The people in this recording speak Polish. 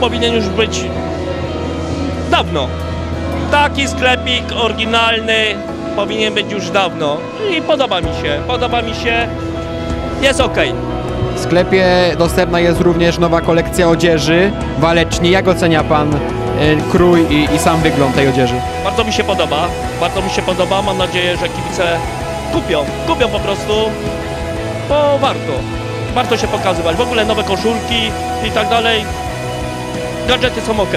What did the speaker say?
powinien już być dawno. Taki sklepik oryginalny powinien być już dawno i podoba mi się, podoba mi się, jest ok. W sklepie dostępna jest również nowa kolekcja odzieży waleczni. Jak ocenia Pan e, krój i, i sam wygląd tej odzieży? Bardzo mi się podoba, bardzo mi się podoba, mam nadzieję, że kibice kupią, kupią po prostu, bo warto, warto się pokazywać, w ogóle nowe koszulki i tak dalej, gadżety są ok.